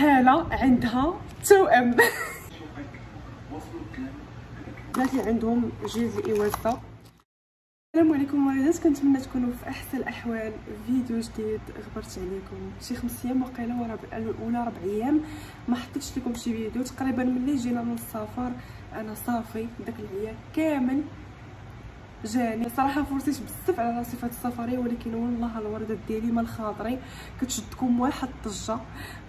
هالة عندها توأم. البنات اللي عندهم جلد الاواسه السلام عليكم وليدات كنتمنى تكونوا في أحسن الأحوال. فيديو جديد غبرت عليكم. شي خمس أيام وقيله ولا ولا ربع أيام. ما حطيتش لكم شي فيديو. تقريبا ملي جينا من السفر أنا صافي داك العيا كامل. جاني. صراحة فرصيت بزاف على هاد السفريه ولكن والله الوردة ديالي مال خاطري كتشدكم واحد الطجة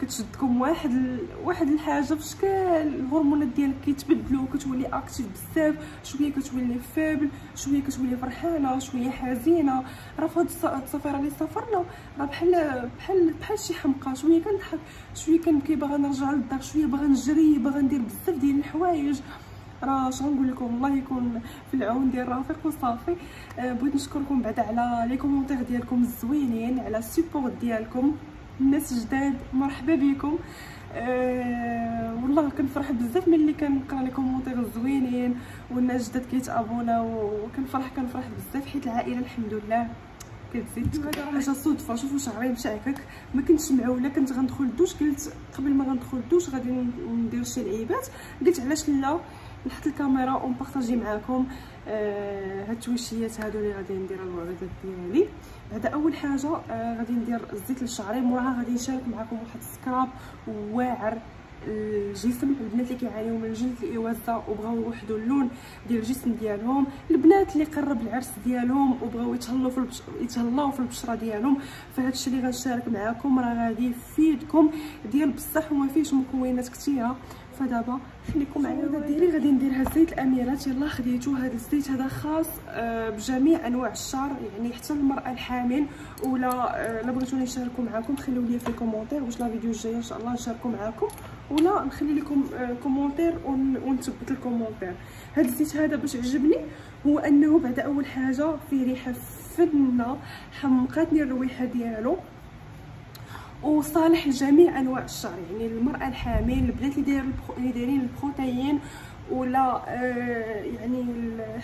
كتشدكم واحد ال... واحد الحاجة في شكل الهرمونات ديالك كيتبدلوا كتولي active بزاف شوية كتولي faible شوية كتولي فرحانة شوية حزينة. راه في هاد السفره اللي سافرنا راه بحال بحال بحال شي حمقى شوية كنضحك شوية كنبكي باغا نرجع للدار شوية باغا نجري باغا ندير بزاف ديال الحوايج. راه اش غنقول لكم الله يكون في العون ديال الرفيق وصافي. أه بغيت نشكركم بعدا على les commentaires ديالكم الزوينين على ال support ديالكم. الناس جداد مرحبا بكم. أه والله كنفرح بزاف ملي كنقرا les commentaires الزوينين والناس جداد كيتابونا وكنفرح كنفرح بزاف حيت العائلة الحمد لله. كتزيد حاجة صدفة. شوفوا شعري مشى هكاك ما كنتش معوله كنت غندخل الدوش قلت قبل ما غندخل الدوش غادي ندير شي لعيبات. قلت علاش لا؟ نحط الكاميرا ونبارطاجي معكم آه هاد التويشيات هادو اللي غادي ندير الوردات ديالي. بعدا أول حاجة آه غادي ندير الزيت للشعري. موراها غادي نشارك معكم واحد السكراب واعر الجسم. البنات اللي كيعانيو من جلد الاواسه وبغاو يوحدوا اللون ديال الجسم ديالهم. البنات اللي قرب العرس ديالهم وبغاو يتهلاو في البش... يتهلاو في البشرة ديالهم. فهاد الشيء اللي غنشارك معكم راه غادي يفيدكم. ديال بصح وما فيهش مكونات كثيرة. فدابا خليكم الوردات ديالي غادي ندير هاد زيت الأميرات. يلاه خديتو هاد الزيت. هذا خاص آه بجميع أنواع الشعر يعني حتى المرأة الحامل ولا آه لا بغيتوني نشاركو معكم خليو لي في ال commentaire واش la vidéo الجاية إن شاء الله نشاركو معكم ولا نخلي لكم آه commentaire ونثبت ال commentaire. هاد الزيت هذا باش عجبني هو أنه بعد أول حاجة فيه ريحة فنة حمقاتني الرويحة ديالو. وصالح لجميع أنواع الشعر. يعني المرأة الحامل البنات اللي دايرين اللي دايرين البروتين ولا آه يعني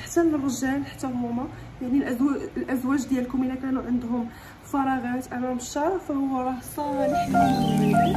حتى الرجال حتى هما. يعني الازواج الأزواج ديالكم إلا كانوا عندهم فراغات أمام الشعر فهو راه صالح للوليدات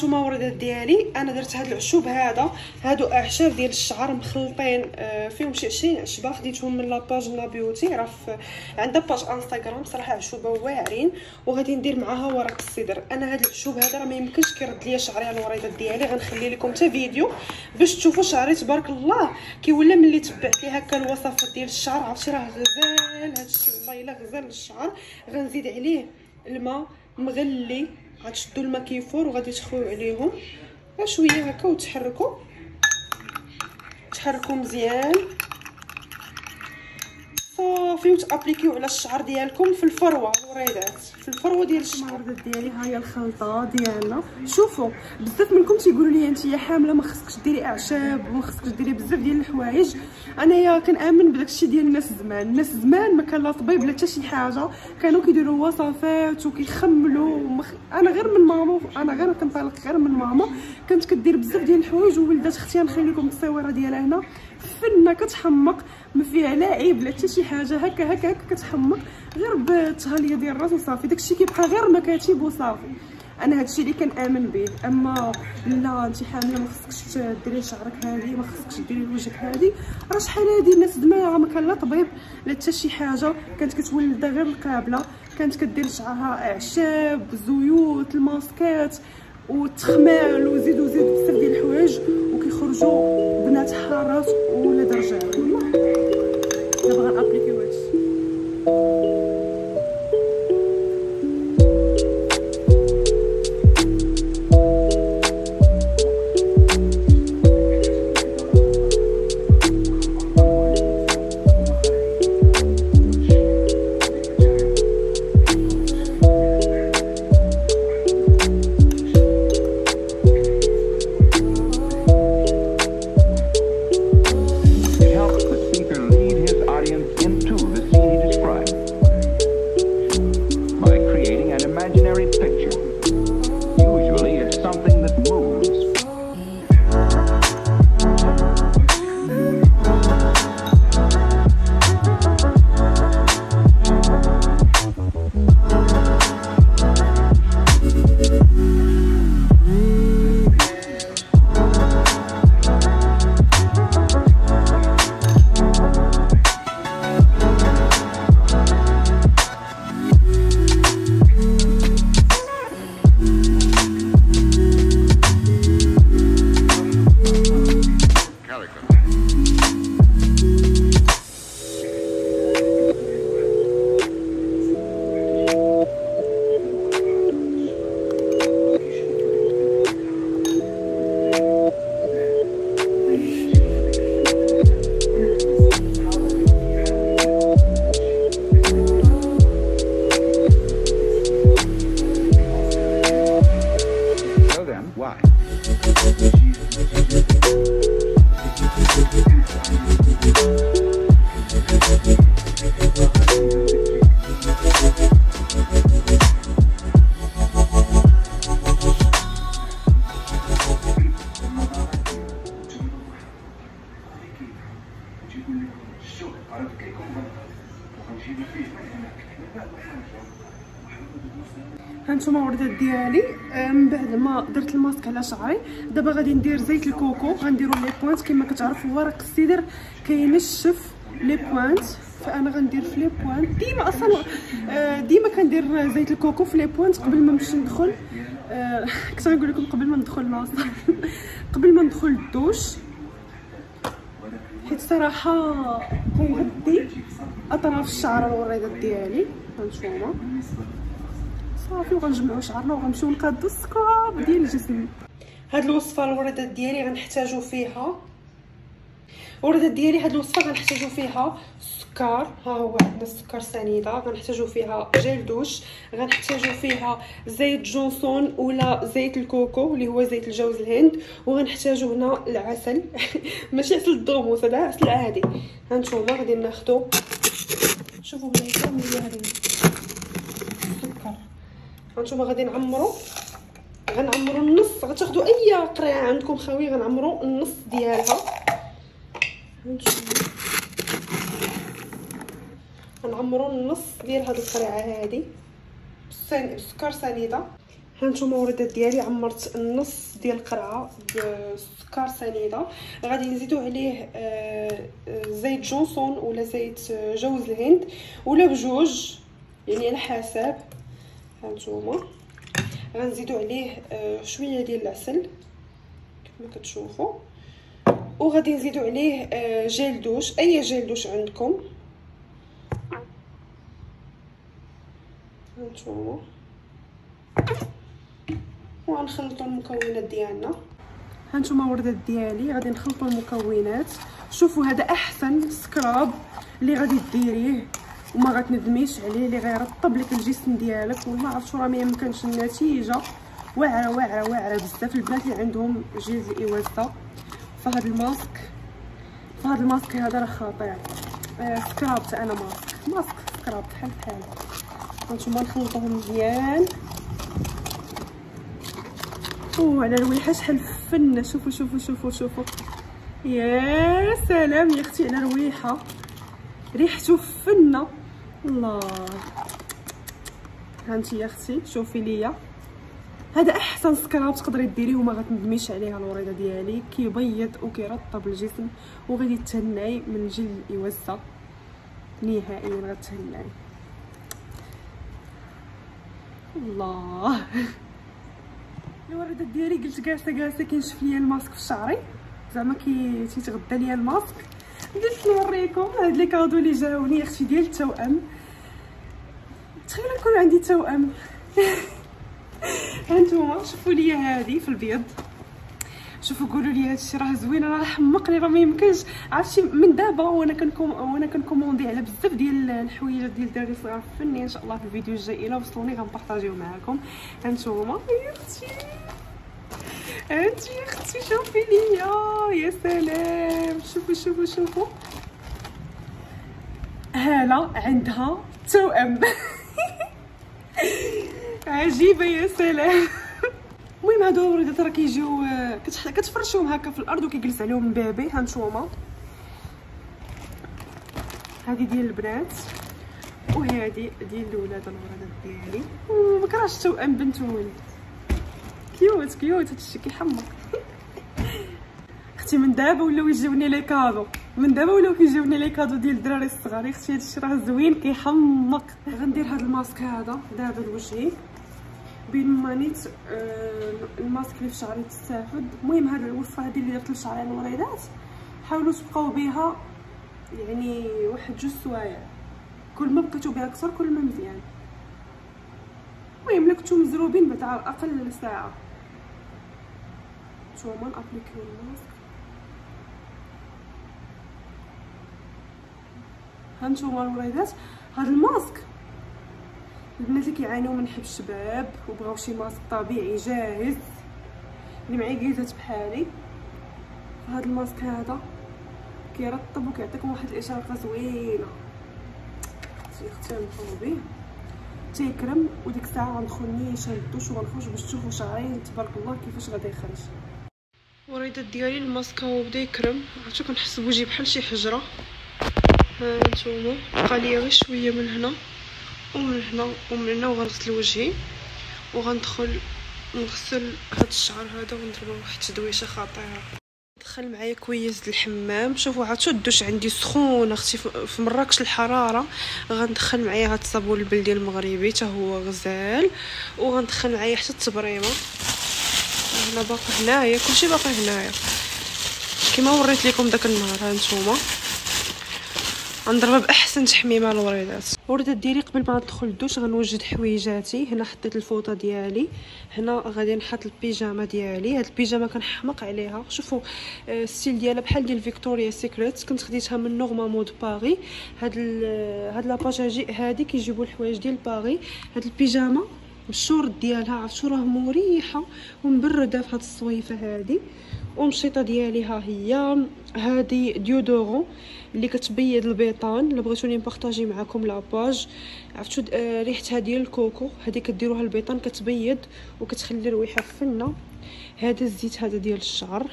هانتوما وردات ديالي أنا درت هاد العشوب هذا هادو أعشاب ديال الشعر مخلطين آه فيهم شي 20 عشبة خديتهم من la page la beauté راه عندها page Instagram صراحة عشوبة واعرين وغادي ندير معاها ورق السدر أنا هاد العشوب هذا راه ما يمكنش كيرد ليا شعري على الوريدات ديالي غنخلي لكم حتى فيديو باش تشوفوا شعري تبارك الله كيولى ملي تبعت ليه هكا الوصفات ديال الشعر عرفتي راه غزال هادشي والله إلا غزال الشعر غنزيد عليه الماء مغلي. غتشدوا الماء كيفور وغادي تخويو عليهم. شوية هكا وتحركوا تحركوا مزيان. صافي وتابليكيو على الشعر ديالكم في الفروة الوريدات في الفروة ديال الشعر. ديالي ها هي الخلطة ديالنا. شوفوا بزاف منكم تيقولوا لي انت يا حاملة ما خصكش ديري أعشاب وما خصكش ديري بزاف ديال الحوايج. أنايا كنآمن بداك الشيء ديال الناس زمان. الناس زمان ما كان لا طبيب لا حتى شي حاجة. كانوا كيديروا وصفات وكيخملوا ومخ... أنا غير من ماما أنا غير كنطلق غير من ماما. كانت كدير بزاف ديال الحوايج وولدات أختي نخلي لكم التصويرة ديالها هنا. فنه كتحمق. ما فيها لا عيب لا حتى شي حاجة. هكا هكا هكا كتحمق. غير بالتهاليه ديال الراس وصافي داكشي كيبقى غير مكاتب وصافي أنا هادشي اللي كنآمن به. أما لا انت حامله ما خصكش ديري شعرك هادي ما خصكش ديري وجهك هادي. راه شحال هادي؟ الناس دما ما كان لا طبيب. لا حتى شي حاجة. كانت كتولد غير القابلة. كانت كدير شعرها أعشاب زيوت الماسكات وتخمال وزيد وزيد بزاف ديال الحوايج. بنات حارات ولا درجة. هانتوما وردة ديالي. من بعد ما درت الماسك على شعري دابا غادي ندير زيت ال coco. غنديرو les pointes. كما كتعرفوا ورق السدر كينشف les pointes. فأنا غندير في les pointes. ديما أصلا آه، ديما كندير زيت ال coco في les pointes قبل ما نمشي ندخل. آه، كنت غنقول لكم قبل ما ندخل لاص قبل ما ندخل الدوش حيت صراحة كيغدي أطراف الشعر الوريدات ديالي. هانتوما صافي وغنجمعوا شعرنا وغنمشيو نقادو ال scrub ديال الجسم. هاد الوصفة الوردات ديالي غنحتاجو فيها. الوردات ديالي هاد الوصفة غنحتاجو فيها السكر ها هو عندنا السكر سنيدة. غنحتاجو فيها gel douche. غنحتاجو فيها زيت جونسون ولا زيت ال coco اللي هو زيت الجوز الهند. وغنحتاجو هنا العسل. ماشي عسل الدوموس هذا عسل عادي. هانتوما غادي ناخدو شوفوا هنا كامل هذا السكر هانتوما غادي نعمرو. غنعمرو النص. غتاخدو أي قرعه عندكم خاوي غنعمرو النص ديالها. غنعمرو النص ديال هاد القرعه هادي. بالسكر سنيده هانتوما ولادات ديالي عمرت النص ديال القرعه بسكر سنيدة. غادي نزيدو عليه آه، آه، زيت جونسون ولا زيت آه، جوز الهند ولا بجوج يعني على حسب. هانتوما غنزيدو عليه شوية ديال العسل كما كتشوفوا وغادي نزيدو عليه gel douche. أي gel douche عندكم؟ هانتوما وغنخلطوا المكونات ديالنا. هانتوما وردات ديالي غادي نخلطوا المكونات. شوفوا هذا أحسن scrub اللي غادي ديريه. وما غتندميش عليه اللي غيرطب لك الجسم ديالك. والله عرفتوا راه ما يمكنش النتيجة. واعرة واعرة واعرة بزاف. البنات اللي عندهم جلد الوزة فهاد الماسك فهاد الماسك هذا راه خطير. آه scrub أنا masque. masque scrub بحال بحال. هانتوما نخلطوهم مزيان. اوه على الريحه شحال فنه شوفوا شوفوا شوفوا شوفوا. يا سلام يا أختي على الريحه ريحته فنه الله. هانتي يا أختي شوفي ليا. هذا أحسن سكراب تقدري ديريه وما غتندميش عليها الوريدة ديالي. كيبيض وكيرطب الجسم وغادي تهناي من جلد الاوسه نهائيا غتهناي. الله. الورده ديالي قلت جالسه جالسه كينشف ليا الماسك في شعري. زعما كي تيتغدى ليا الماسك. قلت نوريكم هاد les cadeaux اللي جاوني أختي ديال التوأم تخيلوا يكون عندي توأم. هانتوما شوفوا ليا هادي في البيض. شوفوا قولوا لي هادشي راه زوين راه حمقني راه ما يمكنش. عرفتي من دابا وأنا كنكم وأنا كنكوموندي على بزاف ديال الحوايج ديال الدراري صغار فني إن شاء الله في الفيديو الجاي. إلا وصلوني غنبارطاجيو معاكم. هانتوما يا أختي. هانتي أختي شوفي ليا. يا سلام. شوفوا شوفوا شوفوا. هالة عندها توأم. عجيبة يا سلام. المهم هادو الوليدات راه كيجيو كتفرشوهم هكا في الأرض وكيجلس عليهم ال bébé هانتوما هادي ديال البنات وهادي ديال الولاد الولادات ديالي وما كرهتش توأم بنت وولد cute cute هادشي كيحمق. أختي من دابا ولاو يجيوني les cadeaux. من دابا ولاو كيجيوني les cadeaux ديال الدراري الصغار. أختي هادشي راه زوين كيحمق. غندير هاد الماسك هذا دابا لوجهي بين ما نيت الماسك اللي في شعري تستافد المهم هاد الوصفة هادي اللي درت لشعري الوريدات حاولوا تبقاو بها يعني واحد جوج سوايع. كل ما بقيتو بها أكثر كل ما مزيان. المهم لا كنتو مزروبين بعد على الاقل ساعه نتوما نابليكيو الماسك هانتوما الوريدات هاد الماسك البنات اللي كيعانيو من حب الشباب وبغاو شي ماسك طبيعي جاهز اللي معيقيزات بحالي. هاد الماسك هذا كيرطب وكيعطيكم واحد النضارة زوينة. غنبقاو به تيكرم وديك الساعة غندخل نيشان الدوش وغنخرج باش تشوفوا شعري تبارك الله كيفاش غادي يخرج. وريدات ديالي الماسك هو بدا يكرم. عرفتو كنحس بوجهي بحال شي حجرة. ها نتوما. بقى ليا غير شوية من هنا. ومن هنا ومن هنا وغنغسل وجهي وغندخل نغسل هاد الشعر هذا وندير واحد التدويشة خطيرة. دخل معايا كويس الحمام. شوفوا عرفتوا الدوش عندي سخون أختي في في مراكش الحرارة. غندخل معايا هاد الصابون البلدي المغربي حتى هو غزال. وغندخل معايا حتى التبريمة. هنا باقي هنايا كلشي باقي هنايا. كما وريت لكم داك النهار ها نتوما. غنضربها بأحسن تحميمة الوريدات. الوردات ديالي قبل ما ندخل الدوش غنوجد حويجاتي. هنا حطيت الفوطة ديالي. هنا غادي نحط البيجامة ديالي. هاد البيجامة كنحمق عليها. شوفوا آه، ال style ديالها بحال ديال Victoria Secret كنت خديتها من Norma Mode Paris هاد ال- هاد la page هادي كيجيبوا الحوايج ديال باغي هاد البيجامة الشورت ديالها عرفتو؟ راه مريحة ومبردة في هاد الصويفة هادي. والمشيطة ديالي ها هي هادي ديودورون اللي كتبيض البيطان. الا بغيتوني نبارطاجي معكم لاباج. عرفتو آه، ريحتها ديال الكوكو. هادي كديروها البيطان كتبيض وكتخلي ريحه فنة. هذا الزيت هذا ديال الشعر.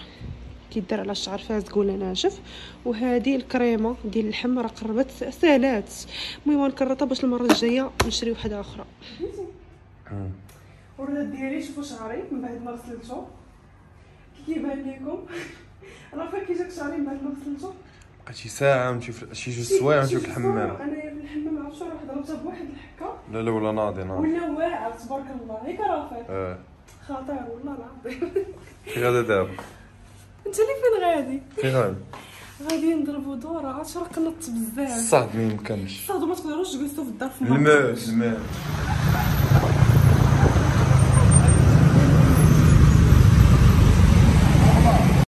كيدار على الشعر فازق ولا ناشف وهذه الكريمة ديال اللحم راه قربت سالات المهم نكرطها باش المرة الجاية نشري وحده أخرى. الورده ديالي شوفوا شعري من بعد ما غسلته كي كيبان لكم راه كي جاك شعري من بعد ما غسلته بقى شي ساعة نمشي شي جوج سوايع نمشيو في الحمام. انايا في الحمام عرفتو راه ضربتها بواحد الحكة؟ لا لا ولا ناضي ناضي. ولا واعر تبارك الله. هيك راه فيه آه. خطير والله العظيم. في غدا دابا. أنت اللي فين غادي؟ في غادي. غادي نضربو دورة. عرفتي راه كنط بزاف. الصهد ما يمكنش. صادو ما تقدروش تجلسوا في الدار في الماء الماء.